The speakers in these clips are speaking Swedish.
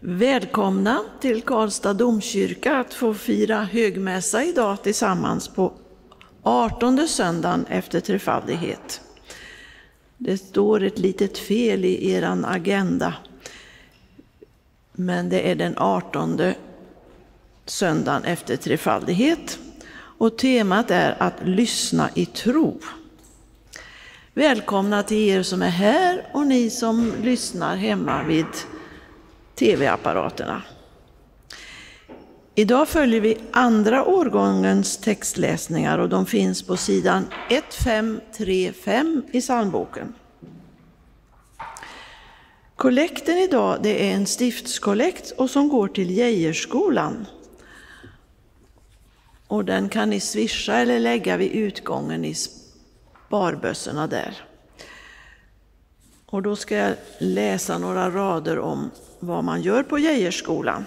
Välkomna till Karlstad domkyrka att få fira högmässa idag tillsammans på 18 söndagen efter trefaldighet. Det står ett litet fel i er agenda, men det är den 18 söndagen efter trefaldighet. Och temat är att lyssna i tro. Välkomna till er som är här och ni som lyssnar hemma vid tv-apparaterna. Idag följer vi andra årgångens textläsningar och de finns på sidan 1535 i psalmboken. Kollekten idag det är en stiftskollekt och som går till Geijerskolan. Och den kan ni swisha eller lägga vid utgången i sparbössorna där. Och då ska jag läsa några rader om vad man gör på Geijerskolan.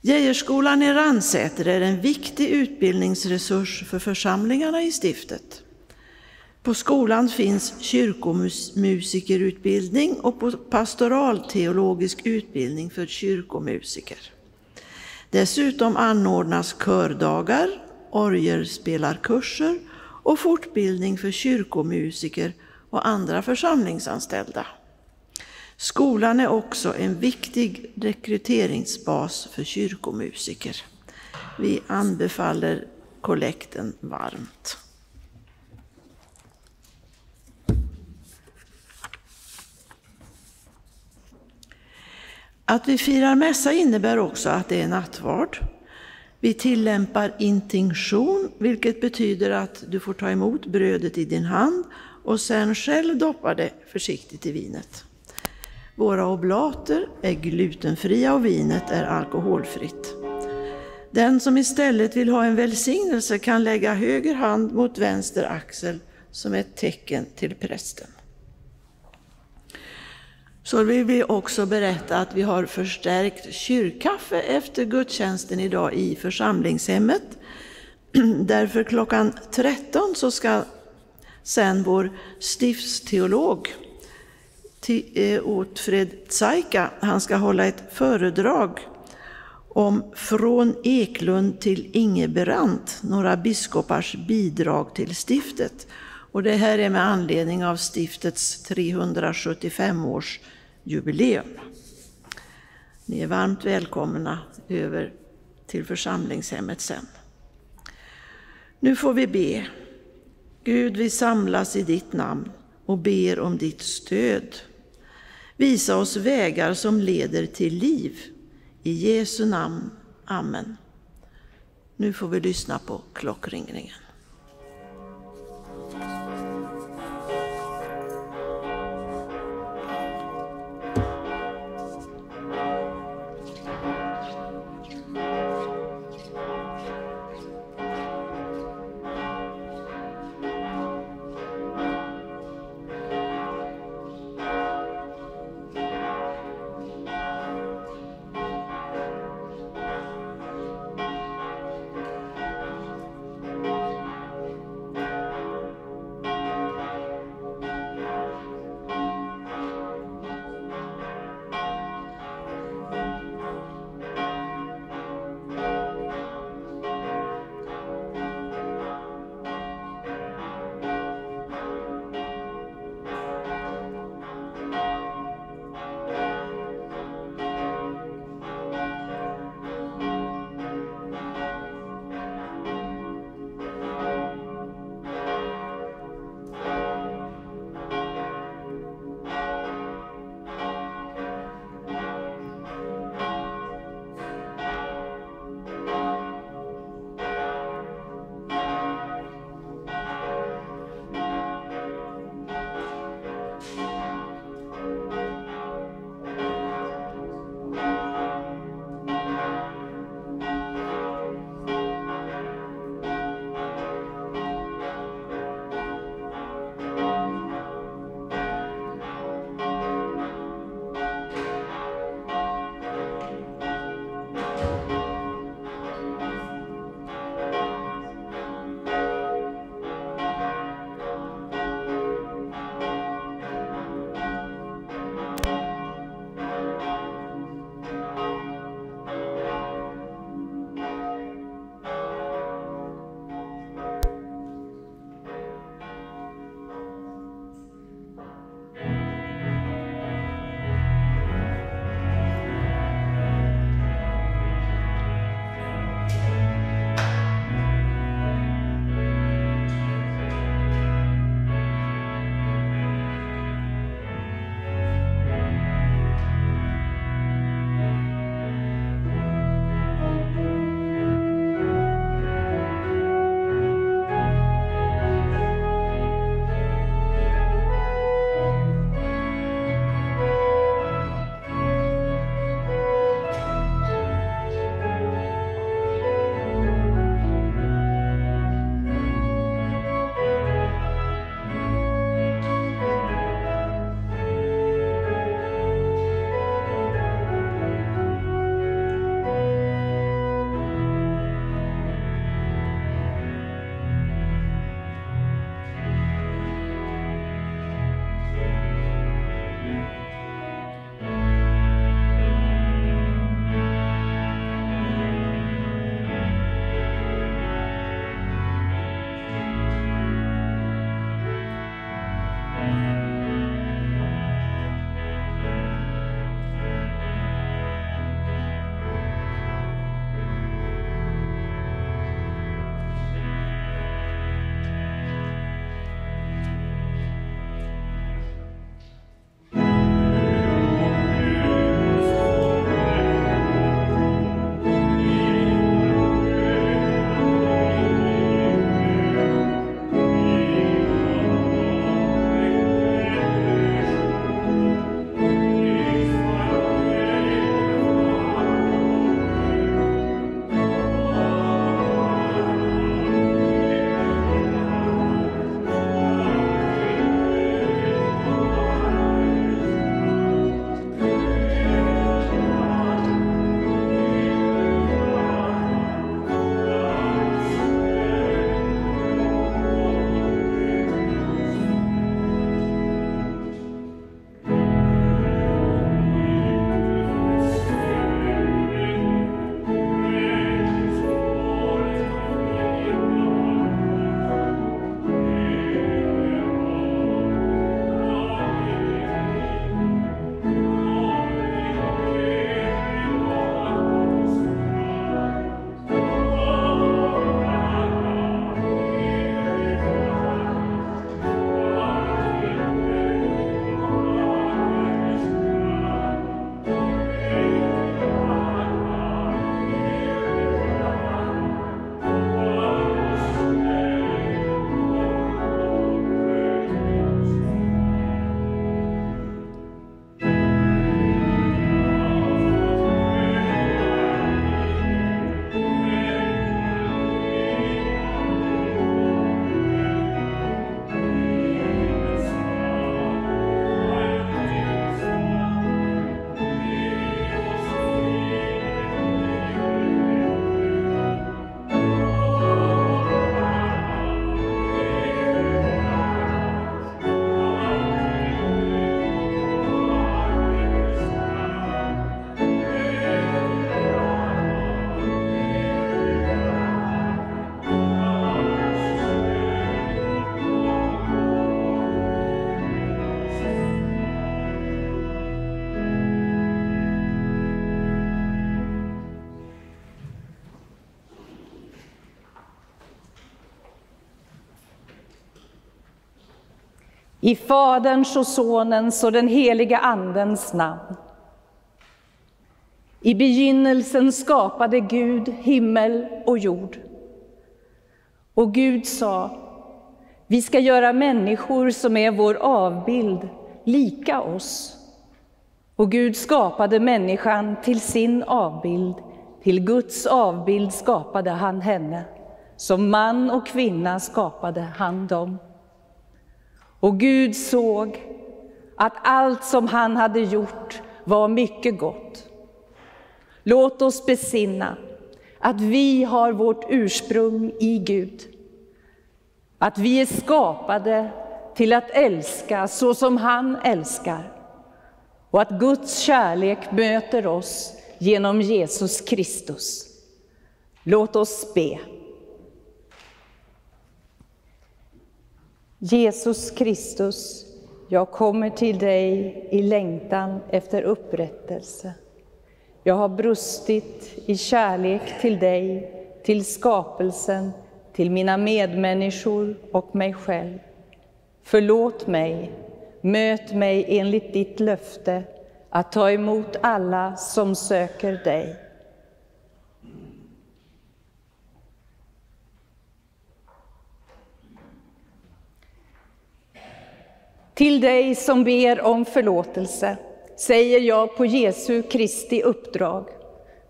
Geijerskolan i Ransäter är en viktig utbildningsresurs för församlingarna i stiftet. På skolan finns kyrkomusikerutbildning och pastoralteologisk utbildning för kyrkomusiker. Dessutom anordnas kördagar, orgelspelarkurser och fortbildning för kyrkomusiker och andra församlingsanställda. Skolan är också en viktig rekryteringsbas för kyrkomusiker. Vi anbefaller kollekten varmt. Att vi firar mässa innebär också att det är nattvard. Vi tillämpar intinktion, vilket betyder att du får ta emot brödet i din hand och sen själv doppa det försiktigt i vinet. Våra oblater är glutenfria och vinet är alkoholfritt. Den som istället vill ha en välsignelse kan lägga höger hand mot vänster axel som ett tecken till prästen. Så vill vi också berätta att vi har förstärkt kyrkkaffe efter gudstjänsten idag i församlingshemmet. Därför klockan 13 så ska sen vår stiftsteolog Eh, Otfred Tsaika, han ska hålla ett föredrag om Från Eklund till Ingebrant, några biskopars bidrag till stiftet. Och det här är med anledning av stiftets 375-årsjubileum. Ni är varmt välkomna över till församlingshemmet sen. Nu får vi be. Gud, vi samlas i ditt namn och ber om ditt stöd. Visa oss vägar som leder till liv. I Jesu namn. Amen. Nu får vi lyssna på klockringningen. I Faderns och Sonens och den heliga Andens namn. I begynnelsen skapade Gud himmel och jord. Och Gud sa, vi ska göra människor som är vår avbild lika oss. Och Gud skapade människan till sin avbild, till Guds avbild skapade han henne. Som man och kvinna skapade han dem. Och Gud såg att allt som han hade gjort var mycket gott. Låt oss besinna att vi har vårt ursprung i Gud. Att vi är skapade till att älska så som han älskar. Och att Guds kärlek möter oss genom Jesus Kristus. Låt oss be. Jesus Kristus, jag kommer till dig i längtan efter upprättelse. Jag har brustit i kärlek till dig, till skapelsen, till mina medmänniskor och mig själv. Förlåt mig, möt mig enligt ditt löfte att ta emot alla som söker dig. Till dig som ber om förlåtelse säger jag på Jesu Kristi uppdrag.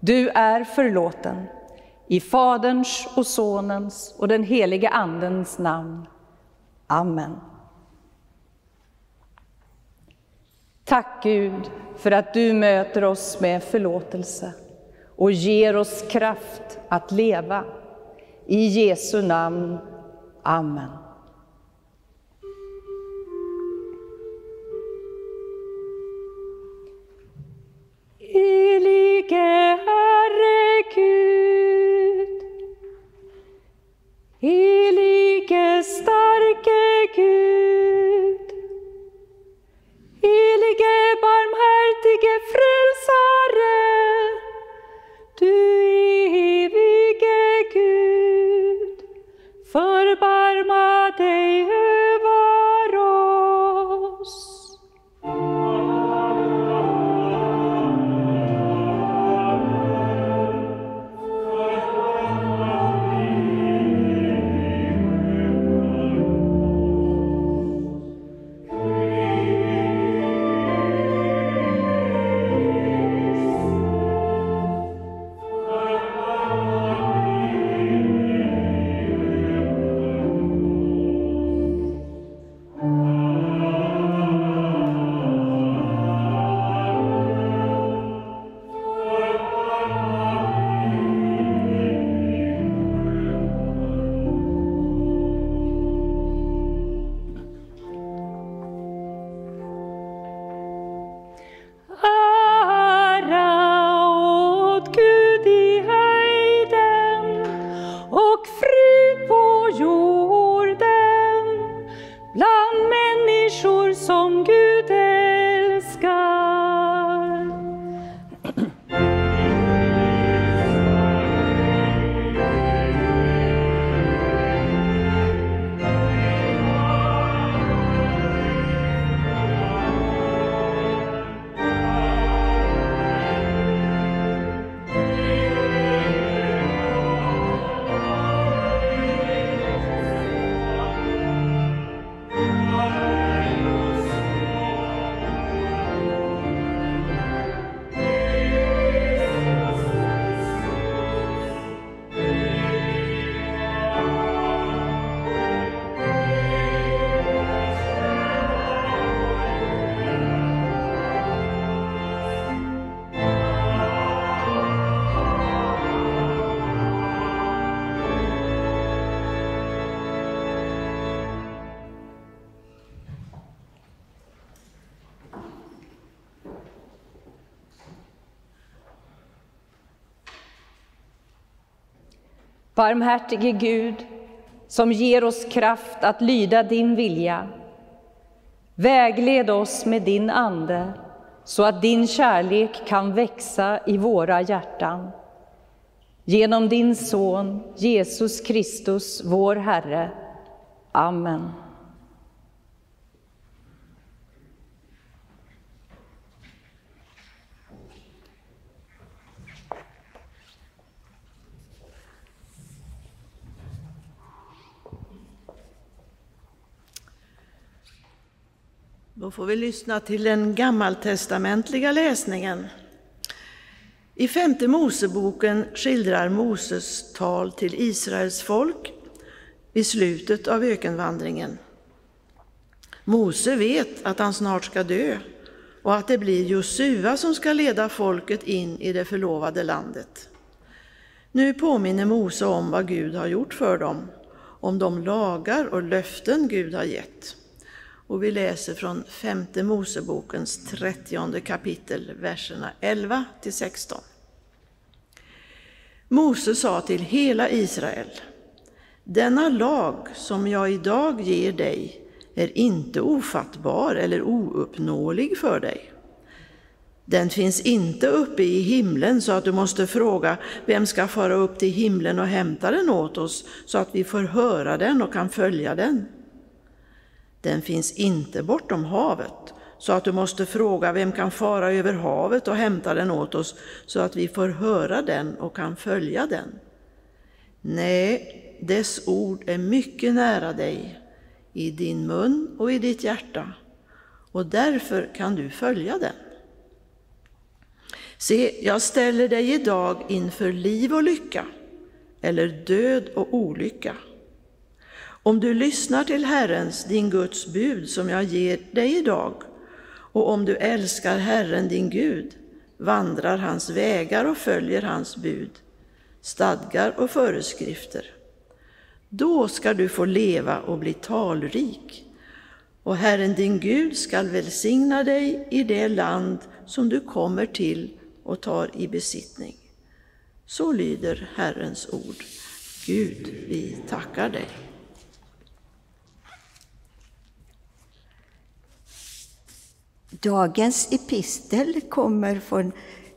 Du är förlåten. I Faderns och Sonens och den helige Andens namn. Amen. Tack Gud för att du möter oss med förlåtelse och ger oss kraft att leva. I Jesu namn. Amen. Helige Herre Gud, helige starke Gud, helige barmhärtige frälsare, du Barmhärtige Gud, som ger oss kraft att lyda din vilja. Vägled oss med din Ande, så att din kärlek kan växa i våra hjärtan. Genom din Son, Jesus Kristus, vår Herre. Amen. Får vi lyssna till den gammaltestamentliga läsningen. I femte Moseboken skildrar Moses tal till Israels folk vid slutet av ökenvandringen. Mose vet att han snart ska dö och att det blir Josua som ska leda folket in i det förlovade landet. Nu påminner Mose om vad Gud har gjort för dem, om de lagar och löften Gud har gett. Och vi läser från femte Mosebokens trettionde kapitel, verserna 11 till 16. Mose sa till hela Israel, denna lag som jag idag ger dig är inte ofattbar eller ouppnåelig för dig. Den finns inte uppe i himlen så att du måste fråga vem ska fara upp till himlen och hämta den åt oss så att vi får höra den och kan följa den. Den finns inte bortom havet så att du måste fråga vem kan fara över havet och hämta den åt oss så att vi får höra den och kan följa den. Nej, dess ord är mycket nära dig, i din mun och i ditt hjärta, och därför kan du följa den. Se, jag ställer dig idag inför liv och lycka, eller död och olycka. Om du lyssnar till Herrens, din Guds bud, som jag ger dig idag, och om du älskar Herren, din Gud, vandrar hans vägar och följer hans bud, stadgar och föreskrifter, då ska du få leva och bli talrik, och Herren din Gud skall välsigna dig i det land som du kommer till och tar i besittning. Så lyder Herrens ord. Gud, vi tackar dig. Dagens epistel kommer från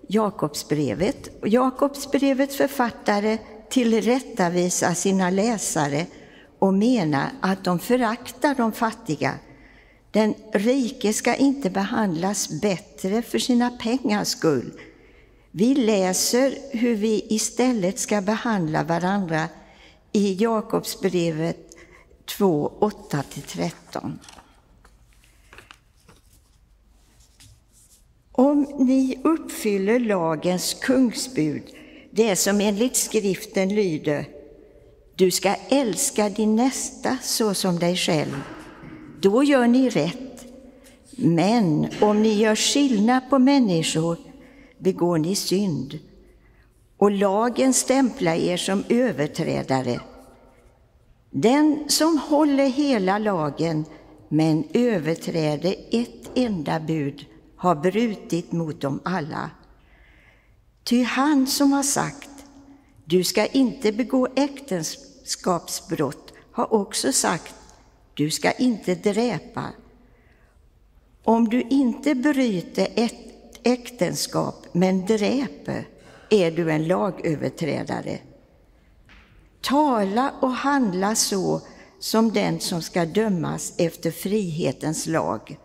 Jakobsbrevet. Jakobsbrevets författare tillrättavisar sina läsare och menar att de föraktar de fattiga. Den rike ska inte behandlas bättre för sina pengars skull. Vi läser hur vi istället ska behandla varandra i Jakobsbrevet 2, 8-13. Om ni uppfyller lagens kungsbud, det som enligt skriften lyder du ska älska din nästa så som dig själv. Då gör ni rätt. Men om ni gör skillnad på människor begår ni synd och lagen stämplar er som överträdare. Den som håller hela lagen men överträder ett enda bud har brutit mot dem alla. Ty han som har sagt du ska inte begå äktenskapsbrott har också sagt du ska inte dräpa. Om du inte bryter ett äktenskap men dräper är du en lagöverträdare. Tala och handla så som den som ska dömas efter frihetens lag.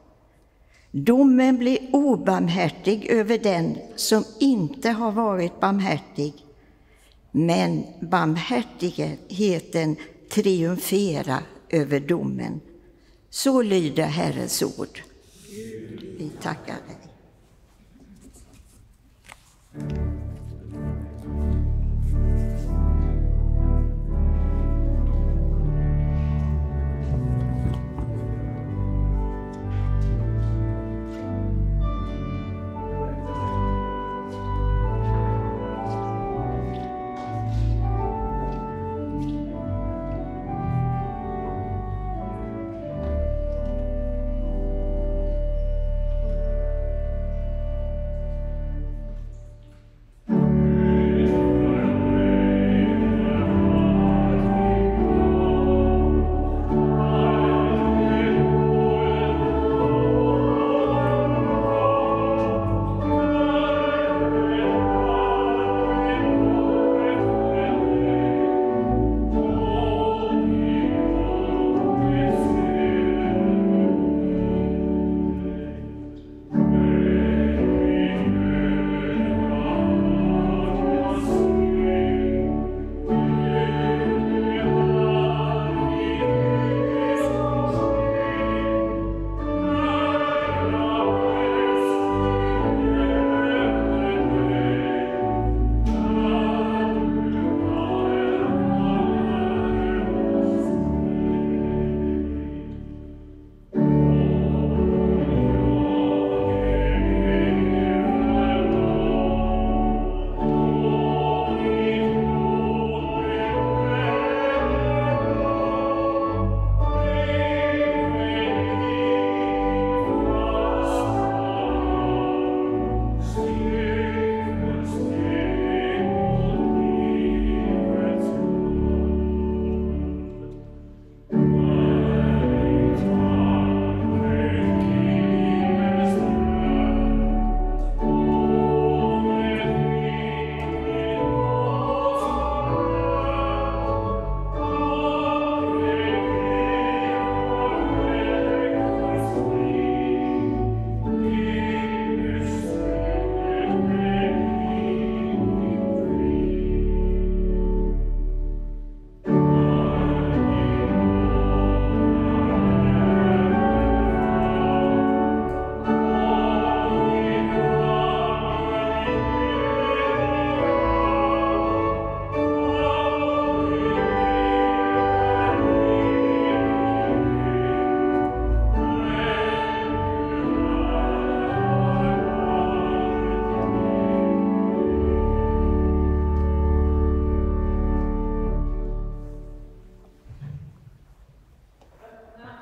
Domen blir obarmhärtig över den som inte har varit barmhärtig, men barmhärtigheten triumferar över domen. Så lyder Herrens ord. Vi tackar dig.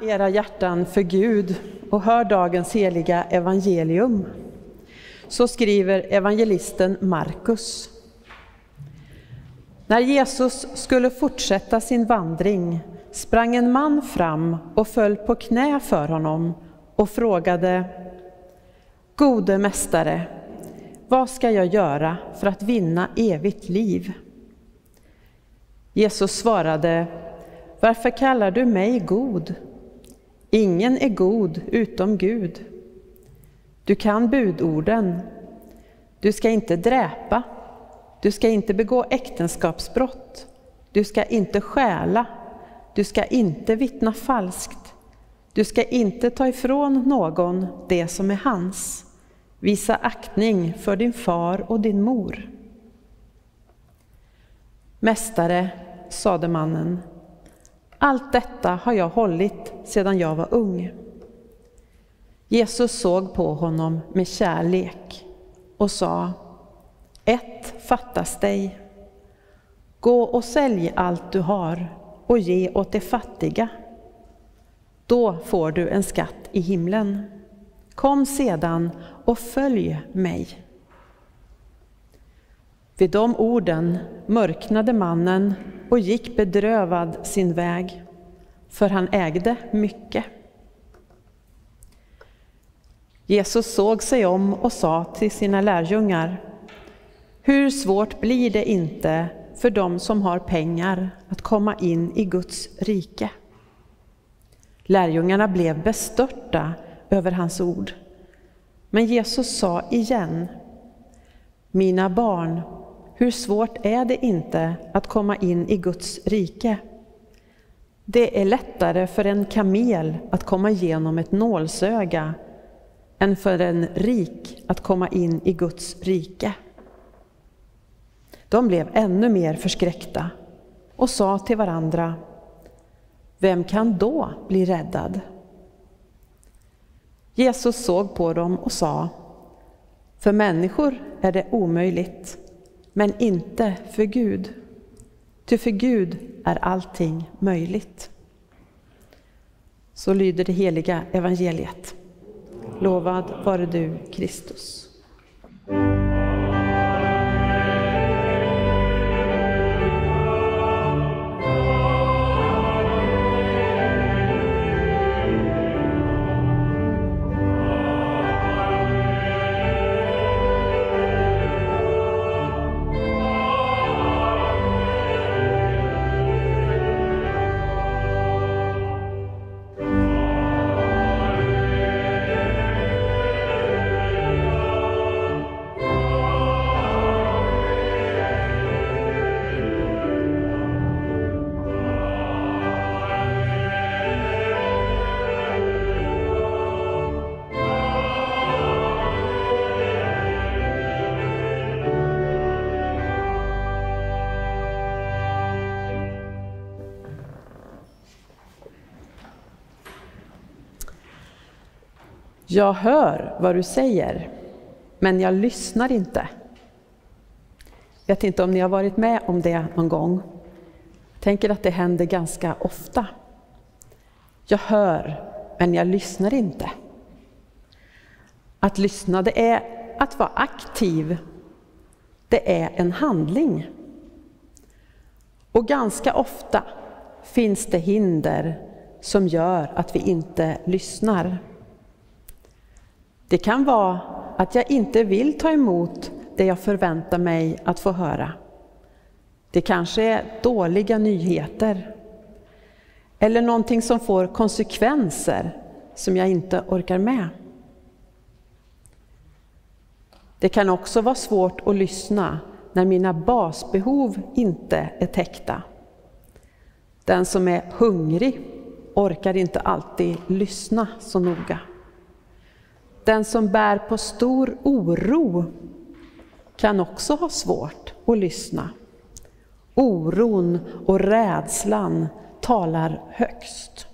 Era hjärtan för Gud och hör dagens heliga evangelium. Så skriver evangelisten Markus. När Jesus skulle fortsätta sin vandring sprang en man fram och föll på knä för honom och frågade Gode mästare, vad ska jag göra för att vinna evigt liv? Jesus svarade Varför kallar du mig god? Ingen är god utom Gud. Du kan budorden. Du ska inte dräpa. Du ska inte begå äktenskapsbrott. Du ska inte stjäla. Du ska inte vittna falskt. Du ska inte ta ifrån någon det som är hans. Visa aktning för din far och din mor. Mästare, sade mannen, allt detta har jag hållit sedan jag var ung. Jesus såg på honom med kärlek och sa, ett fattas dig. Gå och sälj allt du har och ge åt de fattiga. Då får du en skatt i himlen. Kom sedan och följ mig. Vid de orden mörknade mannen och gick bedrövad sin väg, för han ägde mycket. Jesus såg sig om och sa till sina lärjungar, hur svårt blir det inte för dem som har pengar att komma in i Guds rike? Lärjungarna blev bestörta över hans ord. Men Jesus sa igen, mina barn, hur svårt är det inte att komma in i Guds rike? Det är lättare för en kamel att komma igenom ett nålsöga än för en rik att komma in i Guds rike. De blev ännu mer förskräckta och sa till varandra, vem kan då bli räddad? Jesus såg på dem och sa, för människor är det omöjligt, men inte för Gud. Ty för Gud är allting möjligt. Så lyder det heliga evangeliet. Lovad vare du, Kristus. Jag hör vad du säger, men jag lyssnar inte. Jag vet inte om ni har varit med om det någon gång. Tänker att det händer ganska ofta. Jag hör, men jag lyssnar inte. Att lyssna, det är att vara aktiv. Det är en handling. Och ganska ofta finns det hinder som gör att vi inte lyssnar. Det kan vara att jag inte vill ta emot det jag förväntar mig att få höra. Det kanske är dåliga nyheter. Eller någonting som får konsekvenser som jag inte orkar med. Det kan också vara svårt att lyssna när mina basbehov inte är täckta. Den som är hungrig orkar inte alltid lyssna så noga. Den som bär på stor oro kan också ha svårt att lyssna. Oron och rädslan talar högst.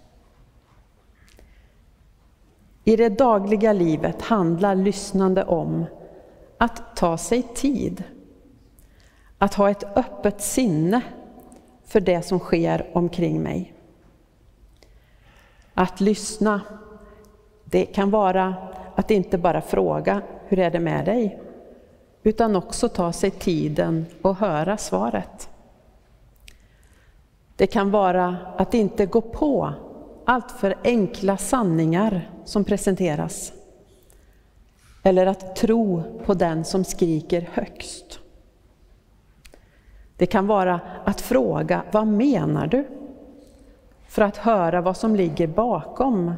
I det dagliga livet handlar lyssnande om att ta sig tid. Att ha ett öppet sinne för det som sker omkring mig. Att lyssna, det kan vara att inte bara fråga hur är det med dig? Utan också ta sig tiden och höra svaret. Det kan vara att inte gå på allt för enkla sanningar som presenteras. Eller att tro på den som skriker högst. Det kan vara att fråga, vad menar du? För att höra vad som ligger bakom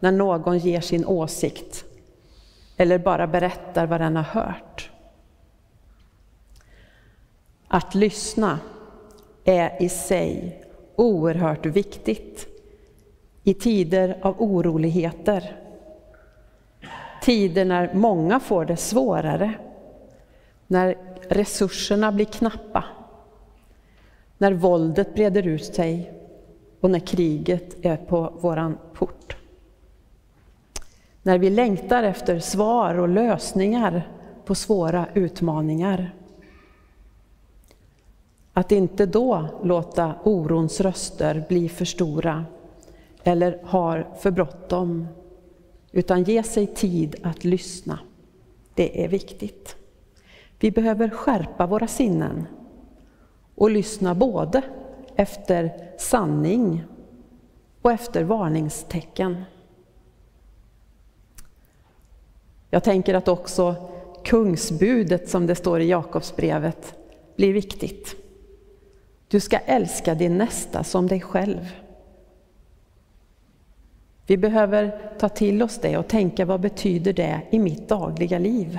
när någon ger sin åsikt eller bara berättar vad den har hört. Att lyssna är i sig oerhört viktigt i tider av oroligheter. Tider när många får det svårare. När resurserna blir knappa. När våldet breder ut sig och när kriget är på våran port. När vi längtar efter svar och lösningar på svåra utmaningar. Att inte då låta orons röster bli för stora eller har för bråttom, utan ge sig tid att lyssna. Det är viktigt. Vi behöver skärpa våra sinnen och lyssna både efter sanning och efter varningstecken. Jag tänker att också kungsbudet, som det står i Jakobsbrevet, blir viktigt. Du ska älska din nästa som dig själv. Vi behöver ta till oss det och tänka vad betyder det i mitt dagliga liv?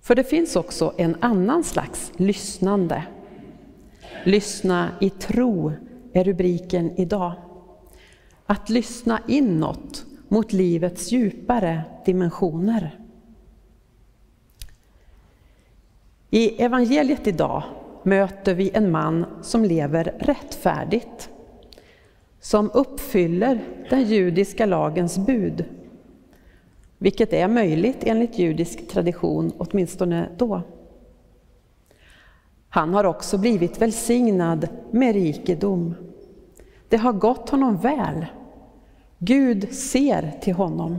För det finns också en annan slags lyssnande. Lyssna i tro är rubriken idag. Att lyssna inåt mot livets djupare dimensioner. I evangeliet idag möter vi en man som lever rättfärdigt, som uppfyller den judiska lagens bud, vilket är möjligt enligt judisk tradition, åtminstone då. Han har också blivit välsignad med rikedom. Det har gått honom väl. Gud ser till honom.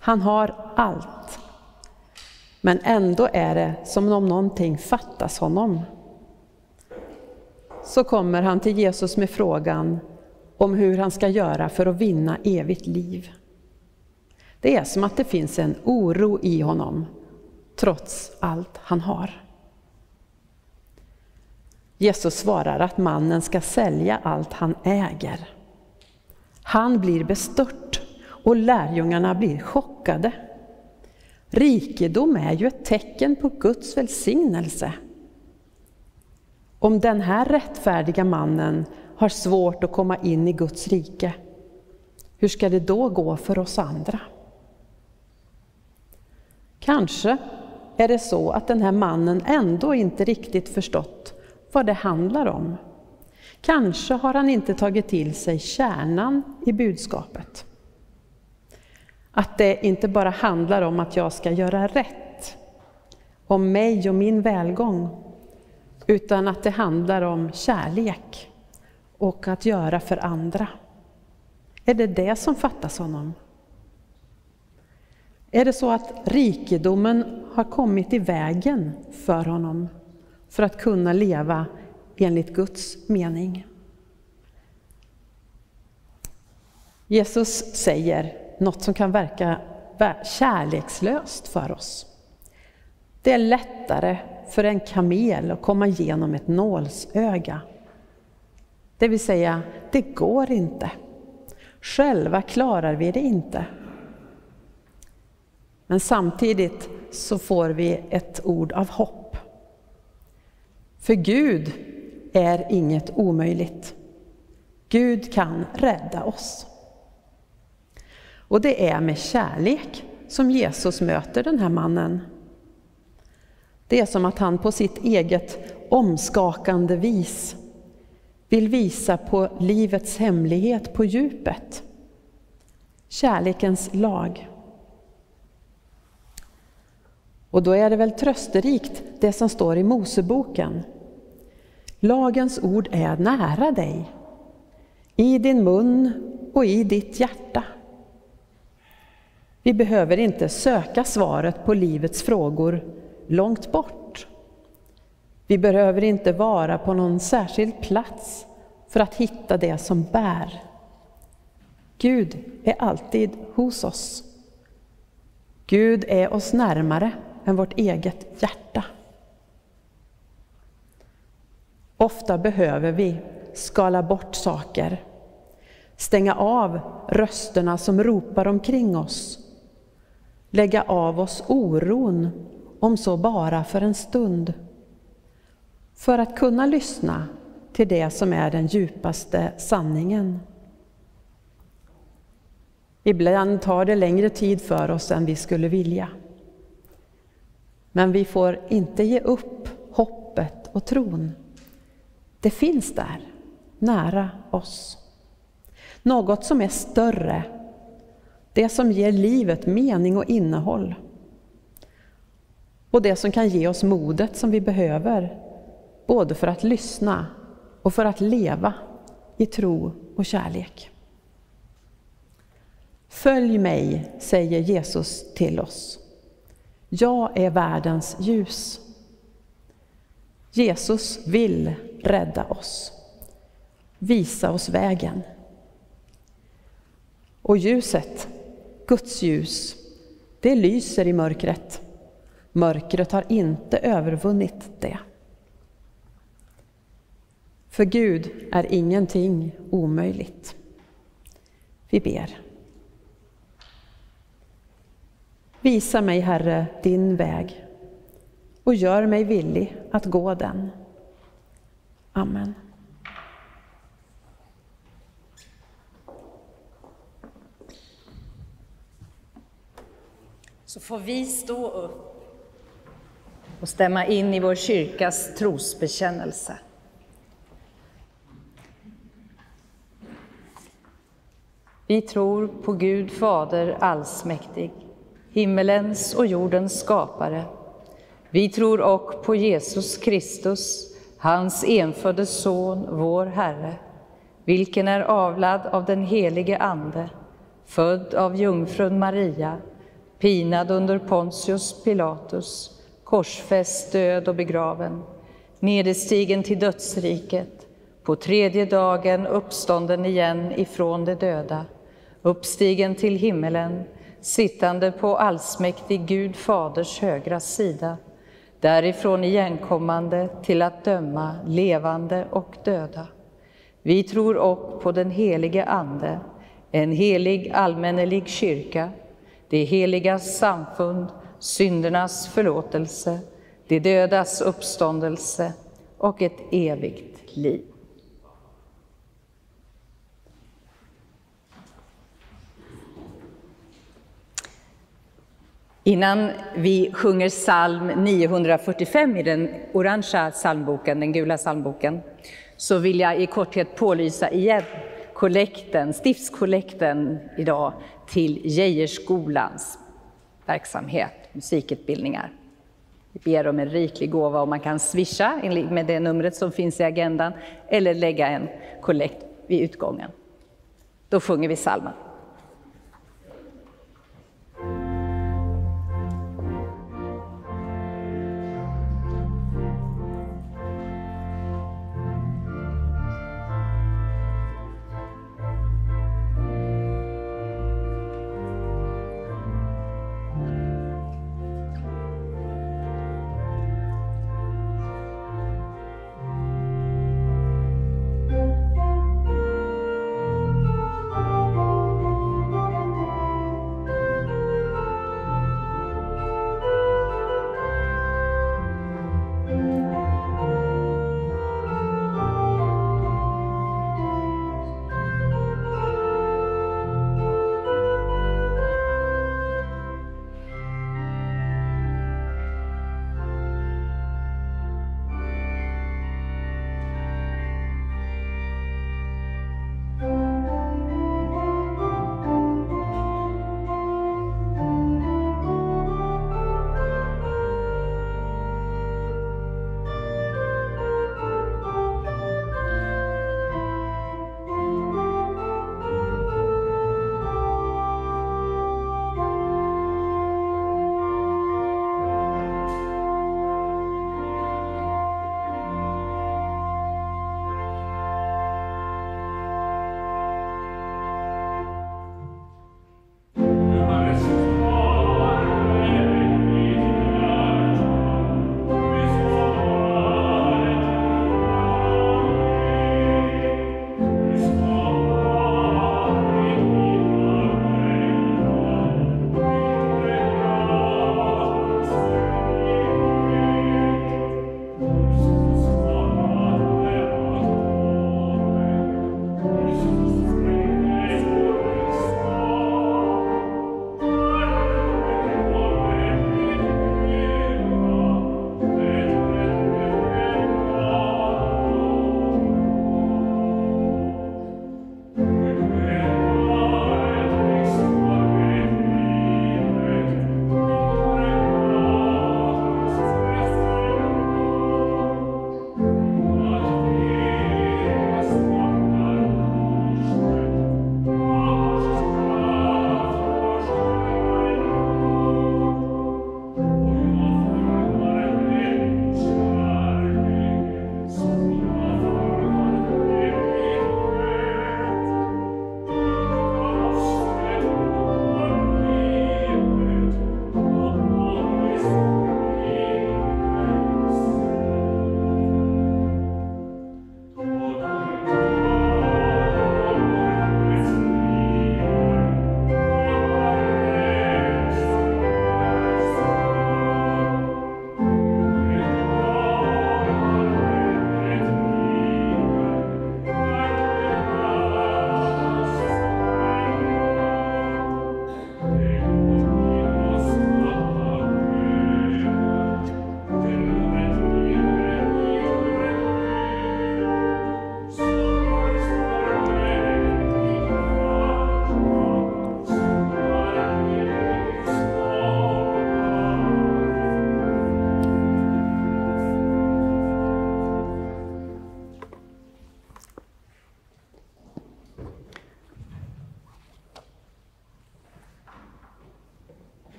Han har allt. Men ändå är det som om någonting fattas honom. Så kommer han till Jesus med frågan om hur han ska göra för att vinna evigt liv. Det är som att det finns en oro i honom, trots allt han har. Jesus svarar att mannen ska sälja allt han äger. Han blir bestört och lärjungarna blir chockade. Rikedom är ju ett tecken på Guds välsignelse. Om den här rättfärdiga mannen har svårt att komma in i Guds rike, hur ska det då gå för oss andra? Kanske är det så att den här mannen ändå inte riktigt förstått vad det handlar om. Kanske har han inte tagit till sig kärnan i budskapet. Att det inte bara handlar om att jag ska göra rätt, om mig och min välgång, utan att det handlar om kärlek och att göra för andra. Är det det som fattas honom? Är det så att rikedomen har kommit i vägen för honom för att kunna leva enligt Guds mening? Jesus säger något som kan verka kärlekslöst för oss. Det är lättare för en kamel att komma igenom ett nålsöga. Det vill säga, det går inte. Själva klarar vi det inte. Men samtidigt så får vi ett ord av hopp. För Gud är inget omöjligt. Gud kan rädda oss. Och det är med kärlek som Jesus möter den här mannen. Det är som att han på sitt eget omskakande vis vill visa på livets hemlighet på djupet. Kärlekens lag. Och då är det väl trösterikt det som står i Moseboken. Lagens ord är nära dig, i din mun och i ditt hjärta. Vi behöver inte söka svaret på livets frågor långt bort. Vi behöver inte vara på någon särskild plats för att hitta det som bär. Gud är alltid hos oss. Gud är oss närmare än vårt eget hjärta. Ofta behöver vi skala bort saker, stänga av rösterna som ropar omkring oss, lägga av oss oron, om så bara för en stund, för att kunna lyssna till det som är den djupaste sanningen. Ibland tar det längre tid för oss än vi skulle vilja. Men vi får inte ge upp hoppet och tron. Det finns där, nära oss. Något som är större, det som ger livet mening och innehåll. Och det som kan ge oss modet som vi behöver, både för att lyssna och för att leva i tro och kärlek. Följ mig, säger Jesus till oss. Jag är världens ljus. Jesus vill rädda oss, visa oss vägen. Och ljuset, Guds ljus, det lyser i mörkret. Mörkret har inte övervunnit det. För Gud är ingenting omöjligt. Vi ber. Visa mig, Herre, din väg och gör mig villig att gå den. Amen. Så får vi stå upp och stämma in i vår kyrkas trosbekännelse. Vi tror på Gud Fader allsmäktig, himmelens och jordens skapare. Vi tror också på Jesus Kristus, hans enfödde Son, vår Herre, vilken är avlad av den helige Ande, född av jungfrun Maria, pinad under Pontius Pilatus, korsfäst, död och begraven, nederstigen till dödsriket, på tredje dagen uppstånden igen ifrån de döda, uppstigen till himmelen, sittande på allsmäktig Gud Faders högra sida, därifrån igenkommande till att döma levande och döda. Vi tror också på den helige Ande, en helig allmännelig kyrka, det heligas samfund, syndernas förlåtelse, de dödas uppståndelse och ett evigt liv. Innan vi sjunger psalm 945 i den orangea psalmboken, den gula psalmboken, så vill jag i korthet pålysa igen kollekten, stiftskollekten idag till Geijerskolans verksamhet, musikutbildningar. Vi ber om en riklig gåva och man kan swisha med det numret som finns i agendan eller lägga en kollekt vid utgången. Då sjunger vi salmen.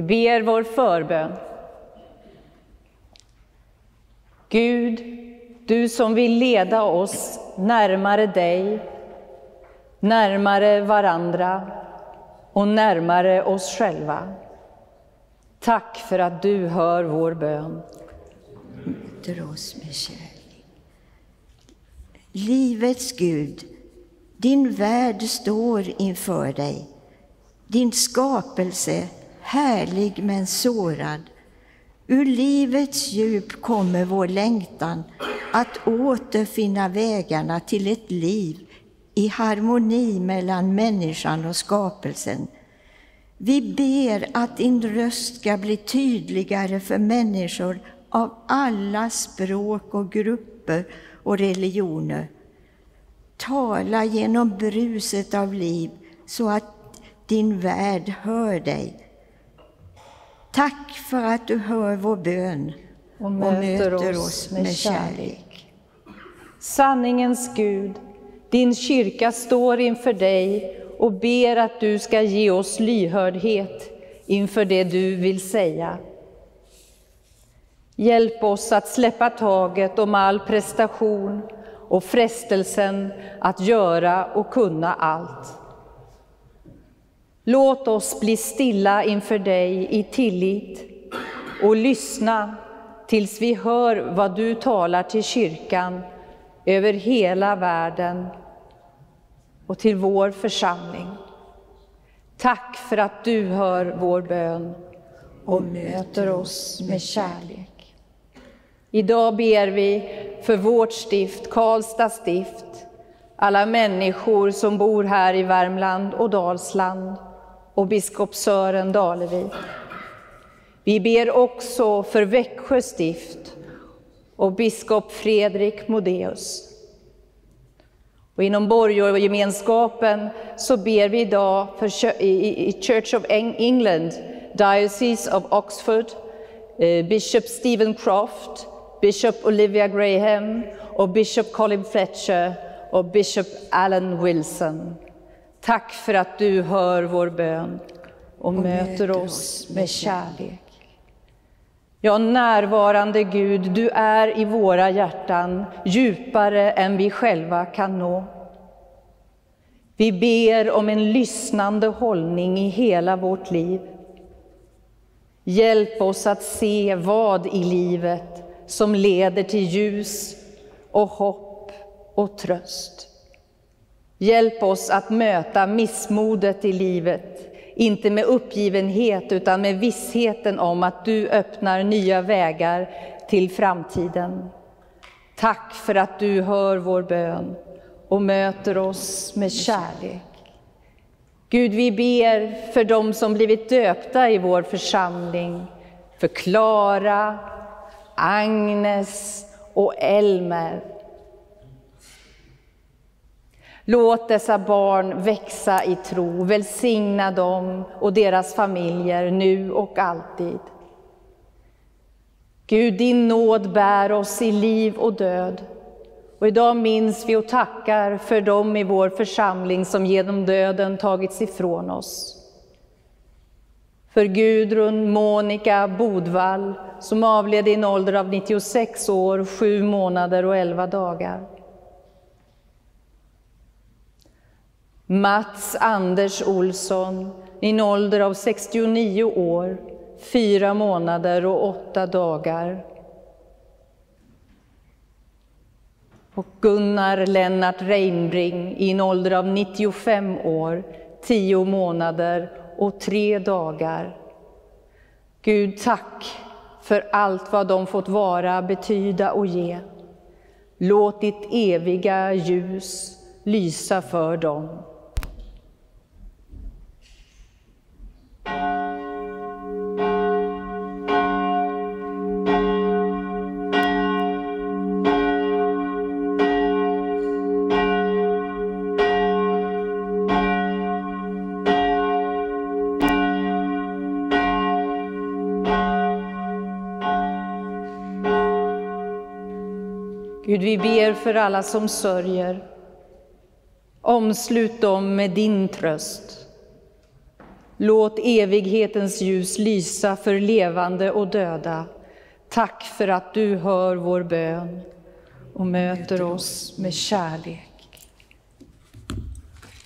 Vi ber vår förbön. Gud, du som vill leda oss närmare dig, närmare varandra och närmare oss själva. Tack för att du hör vår bön. Möter oss med kärlek. Livets Gud, din värld står inför dig. Din skapelse, härlig men sårad. Ur livets djup kommer vår längtan att återfinna vägarna till ett liv i harmoni mellan människan och skapelsen. Vi ber att din röst ska bli tydligare för människor av alla språk och grupper och religioner. Tala genom bruset av liv så att din värld hör dig. Tack för att du hör vår bön och möter, och möter oss med kärlek. Sanningens Gud, din kyrka står inför dig och ber att du ska ge oss lyhördhet inför det du vill säga. Hjälp oss att släppa taget om all prestation och frestelsen att göra och kunna allt. Låt oss bli stilla inför dig i tillit och lyssna tills vi hör vad du talar till kyrkan över hela världen och till vår församling. Tack för att du hör vår bön och möter oss med kärlek. Idag ber vi för vårt stift, Karlstad stift, alla människor som bor här i Värmland och Dalsland och biskop Sören Dalevi. Vi ber också för Växjö stift och biskop Fredrik Modéus. Och inom borgargemenskapen så ber vi idag för, i Church of England, Diocese of Oxford, eh, Bishop Stephen Croft, Bishop Olivia Graham och Bishop Colin Fletcher och Bishop Alan Wilson. Tack för att du hör vår bön och, och möter oss med kärlek. Ja, närvarande Gud, du är i våra hjärtan djupare än vi själva kan nå. Vi ber om en lyssnande hållning i hela vårt liv. Hjälp oss att se vad i livet som leder till ljus och hopp och tröst. Hjälp oss att möta missmodet i livet inte med uppgivenhet utan med vissheten om att du öppnar nya vägar till framtiden. Tack för att du hör vår bön och möter oss med kärlek. Gud, vi ber för dem som blivit döpta i vår församling, för Klara, Agnes och Elmer. Låt dessa barn växa i tro, välsigna dem och deras familjer nu och alltid. Gud, din nåd bär oss i liv och död. Och idag minns vi och tackar för dem i vår församling som genom döden tagits ifrån oss. För Gudrun Monica Bodvall som avled i en ålder av 96 år, 7 månader och 11 dagar. Mats Anders Olsson i en ålder av 69 år, fyra månader och åtta dagar. Och Gunnar Lennart Reinbring i en ålder av 95 år, tio månader och tre dagar. Gud, tack för allt vad de fått vara, betyda och ge. Låt ditt eviga ljus lysa för dem. Gud, vi ber för alla som sörjer. Omslut dem med din tröst. Låt evighetens ljus lysa för levande och döda. Tack för att du hör vår bön och möter oss med kärlek.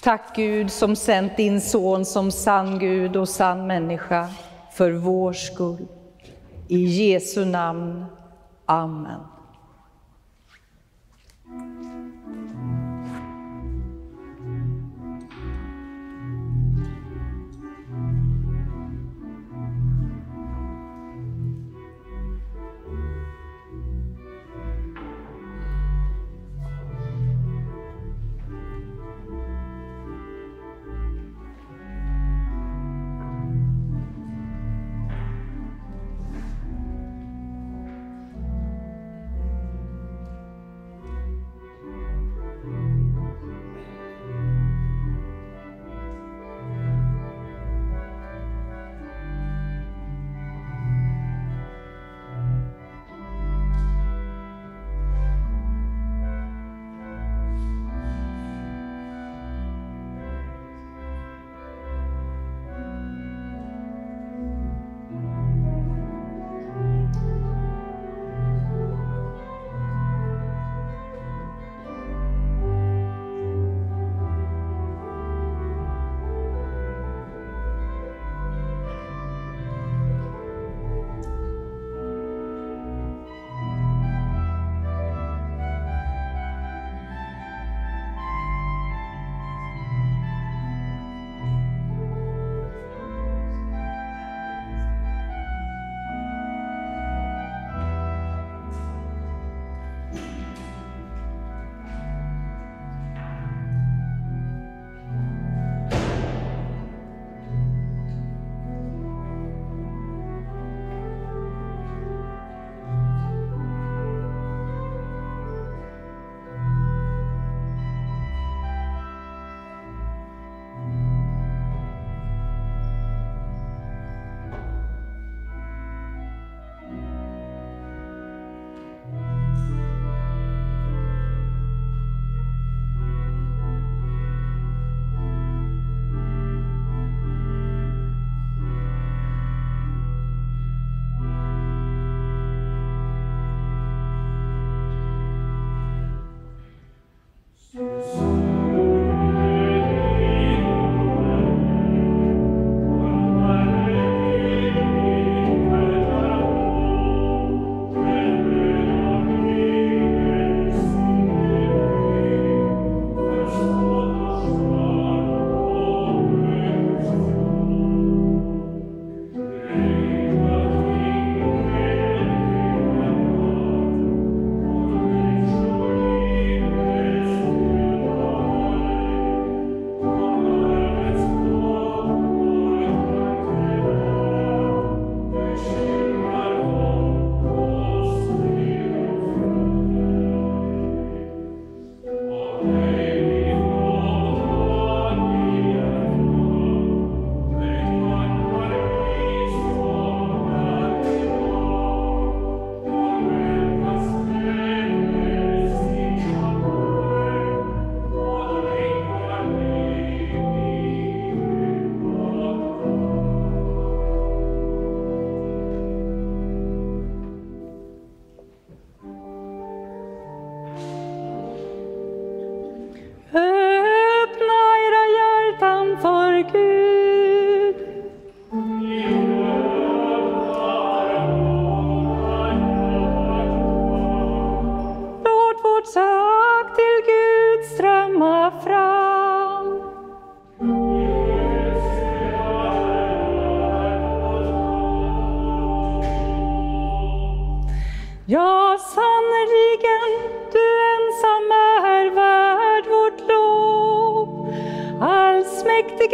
Tack Gud som sänt din son som sann Gud och sann människa för vår skull. I Jesu namn. Amen.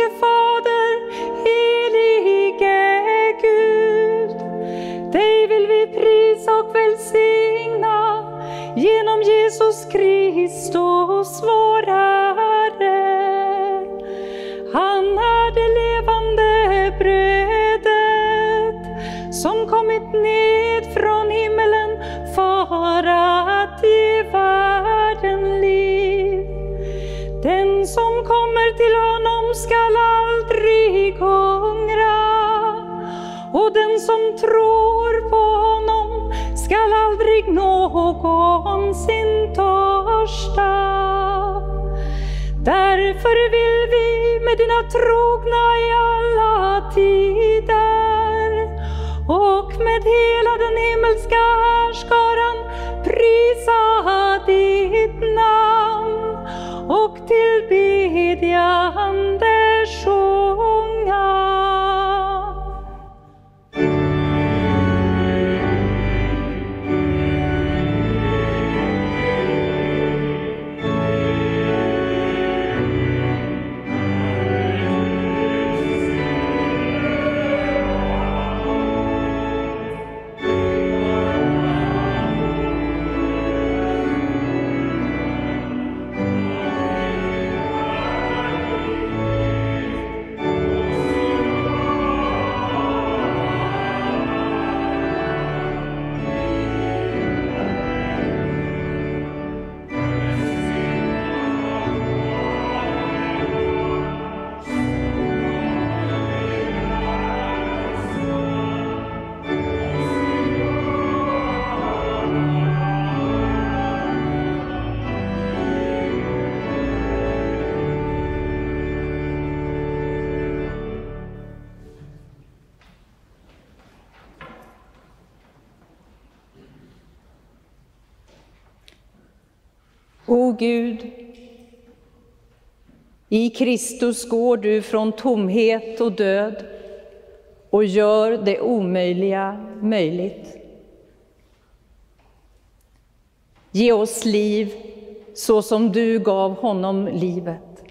Helige Fader, helige Gud. Dig vill vi prisa och välsigna genom Jesus Kristus vår som tror på honom skall aldrig någonsin törsta. Därför vill vi med dina trogna i alla tider och med hela den himmelska O Gud, i Kristus går du från tomhet och död och gör det omöjliga möjligt. Ge oss liv så som du gav honom livet.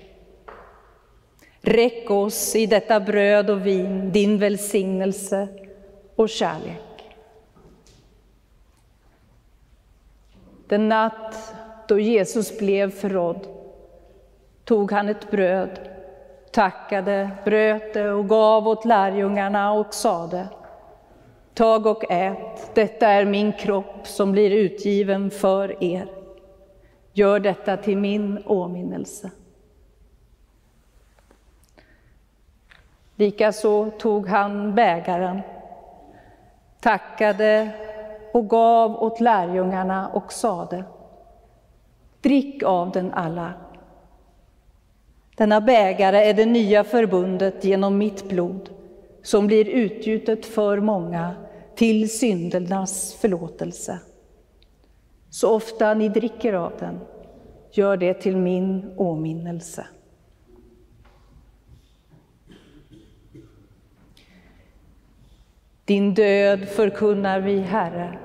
Räck oss i detta bröd och vin din välsignelse och kärlek. Den natt då Jesus blev förrådd tog han ett bröd, tackade, bröt det och gav åt lärjungarna och sade Tag och ät, detta är min kropp som blir utgiven för er. Gör detta till min åminnelse. Likaså tog han bägaren, tackade och gav åt lärjungarna och sade Drick av den alla. Denna bägare är det nya förbundet genom mitt blod, som blir utgjutet för många till syndernas förlåtelse. Så ofta ni dricker av den, gör det till min åminnelse. Din död förkunnar vi, Herre,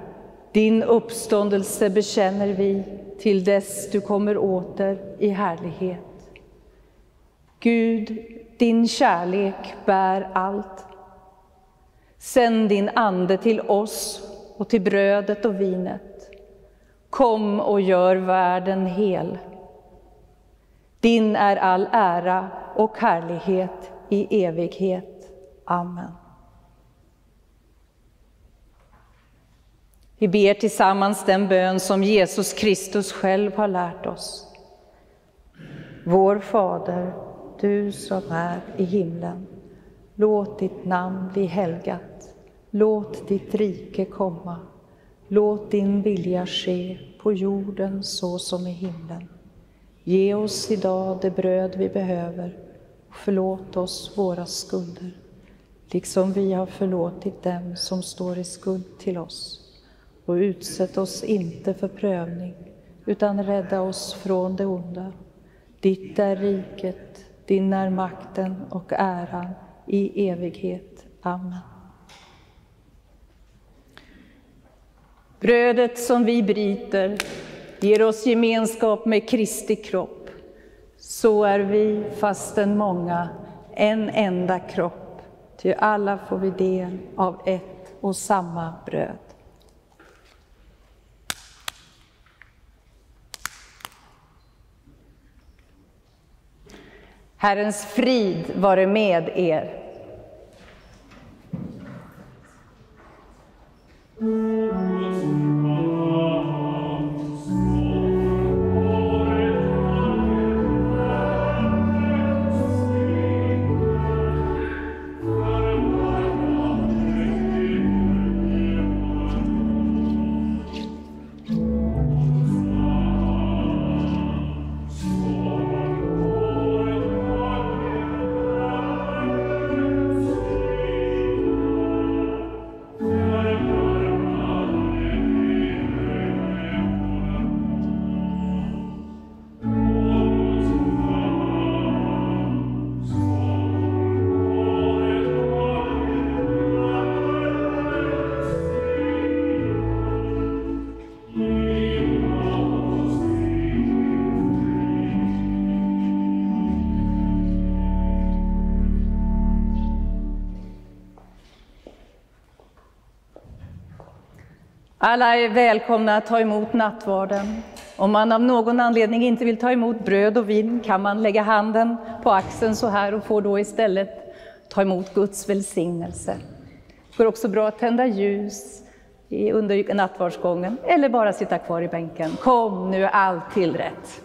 din uppståndelse bekänner vi till dess du kommer åter i härlighet. Gud, din kärlek bär allt. Sänd din Ande till oss och till brödet och vinet. Kom och gör världen hel. Din är all ära och härlighet i evighet. Amen. Vi ber tillsammans den bön som Jesus Kristus själv har lärt oss. Vår Fader, du som är i himlen. Låt ditt namn bli helgat. Låt ditt rike komma. Låt din vilja ske på jorden så som i himlen. Ge oss idag det bröd vi behöver och förlåt oss våra skulder, liksom vi har förlåtit dem som står i skuld till oss och utsätt oss inte för prövning, utan rädda oss från det onda. Ditt är riket, din är makten och äran i evighet. Amen. Brödet som vi bryter ger oss gemenskap med Kristi kropp. Så är vi, fastän många, en enda kropp, ty alla får vi del av ett och samma bröd. Herrens frid vare med er. Alla är välkomna att ta emot nattvarden. Om man av någon anledning inte vill ta emot bröd och vin kan man lägga handen på axeln så här och får då istället ta emot Guds välsignelse. Det går också bra att tända ljus under nattvardsgången eller bara sitta kvar i bänken. Kom, nu är allt tillrätt.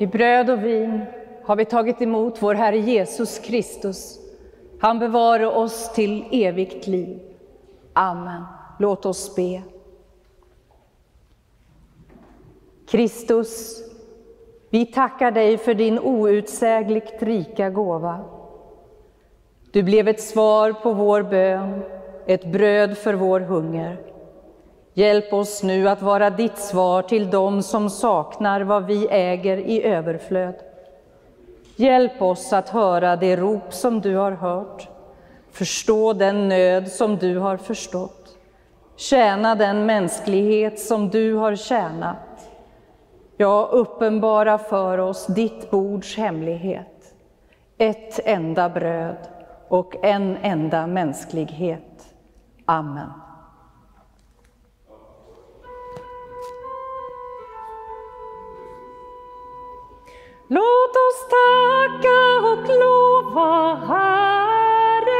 I bröd och vin har vi tagit emot vår Herre Jesus Kristus. Han bevarar oss till evigt liv. Amen. Låt oss be. Kristus, vi tackar dig för din outsägligt rika gåva. Du blev ett svar på vår bön, ett bröd för vår hunger. Hjälp oss nu att vara ditt svar till dem som saknar vad vi äger i överflöd. Hjälp oss att höra det rop som du har hört, förstå den nöd som du har förstått, tjäna den mänsklighet som du har tjänat. Ja, uppenbara för oss ditt bords hemlighet, ett enda bröd och en enda mänsklighet. Amen. Låt oss tacka och lova Herren.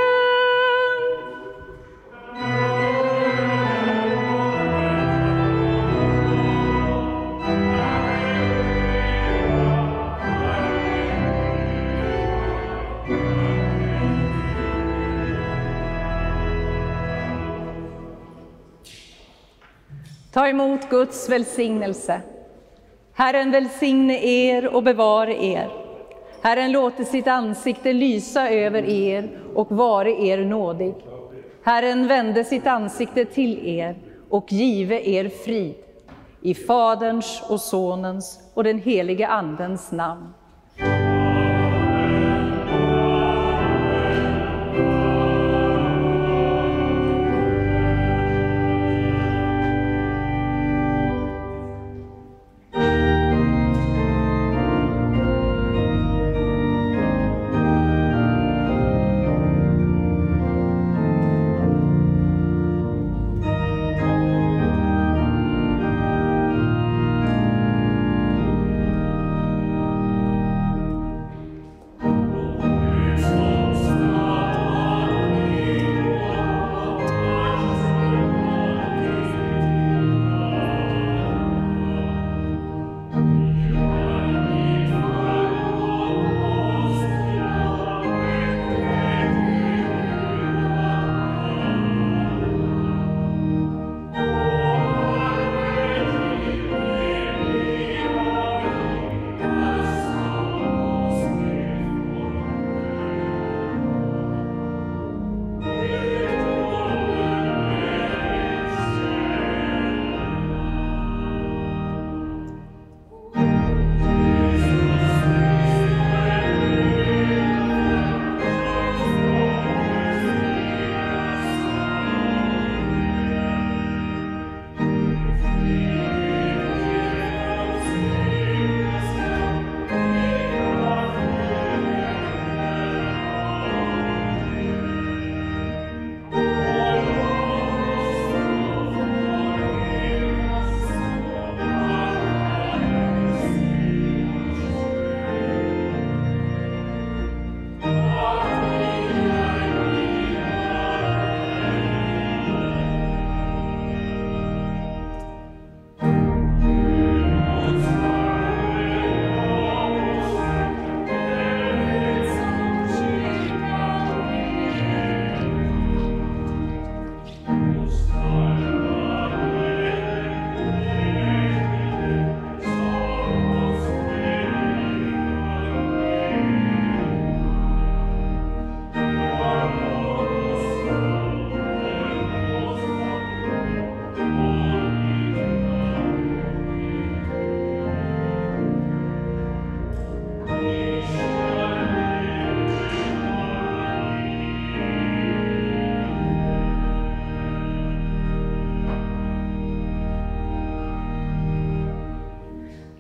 Ta emot Guds välsignelse. Herren välsigne er och bevare er. Herren låter sitt ansikte lysa över er och vare er nådig. Herren vände sitt ansikte till er och give er frid. I Faderns och Sonens och den helige Andens namn.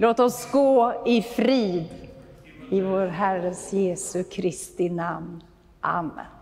Låt oss gå i frid i vår Herres Jesu Kristi namn. Amen.